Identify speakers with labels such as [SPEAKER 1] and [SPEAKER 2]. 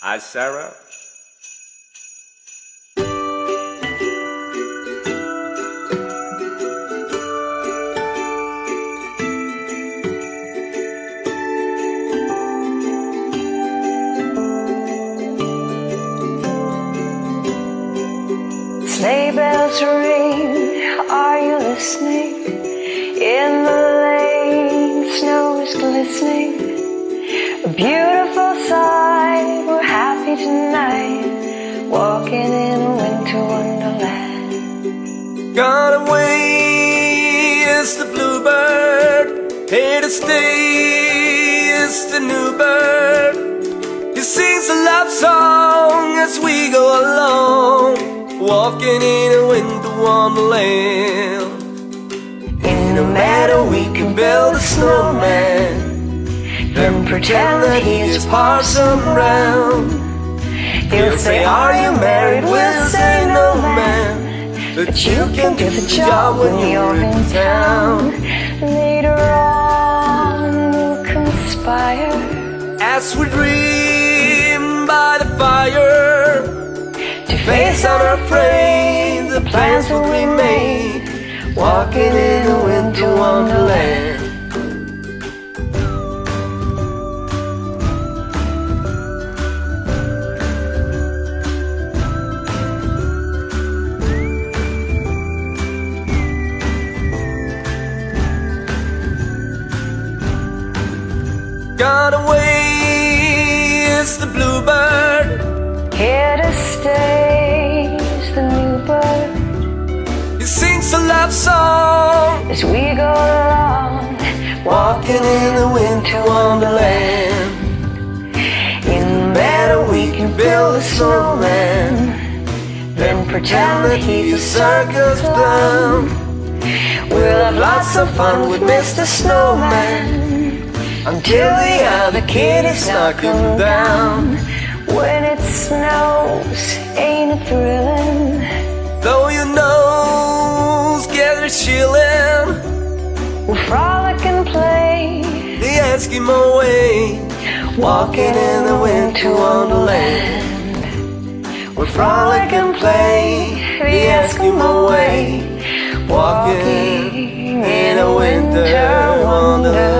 [SPEAKER 1] Hi, Sarah.
[SPEAKER 2] Sleigh bells ring, are you listening? In the lane, snow is glistening. Beautiful
[SPEAKER 1] Gone away is the bluebird, here to stay is the new bird. He sings a love song as we go along, walking in a winter wonderland. In a meadow we can build a snowman, then pretend that he's a Parson Brown. He'll say, Are you married? We'll say, No, man. But you can do the job when you're in town.
[SPEAKER 2] Later on, we'll conspire
[SPEAKER 1] As we dream by the fire,
[SPEAKER 2] to
[SPEAKER 1] face unafraid, the plans will be made. Walking in a winter wonderland. Gone away is the bluebird.
[SPEAKER 2] Here to stay is the new bird
[SPEAKER 1] He sings a love song.
[SPEAKER 2] as we go along.
[SPEAKER 1] Walking in the winter wonderland. In the meadow we can build a snowman. Then pretend that he's a circus clown. We'll have lots of fun with Mr. Snowman. Until the other kitties knock him down.
[SPEAKER 2] When it snows, ain't it thrilling?
[SPEAKER 1] Though your nose gets a chillin',
[SPEAKER 2] We'll frolic and play,
[SPEAKER 1] the Eskimo way. Walking in the winter wonderland. We frolic and play the Eskimo way. Walking in a winter wonderland.